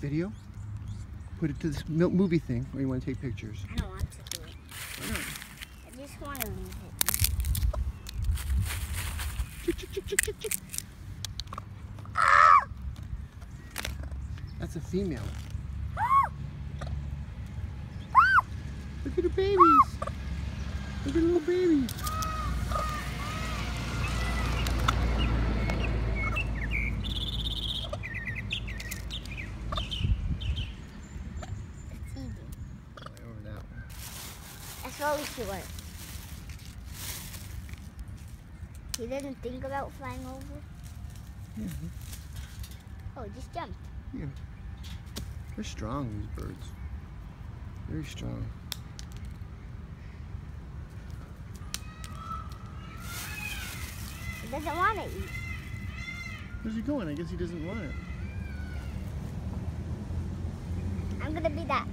Video? Put it to this movie thing where you want to take pictures. I don't want to do it. I just want to leave it. That's a female. Look at the babies. Look at the little babies. That's really short. He didn't think about flying over. Yeah, Oh, he just jumped. Yeah. They're strong, these birds. Very strong. He doesn't want to eat. Where's he going? I guess he doesn't want it. I'm gonna be that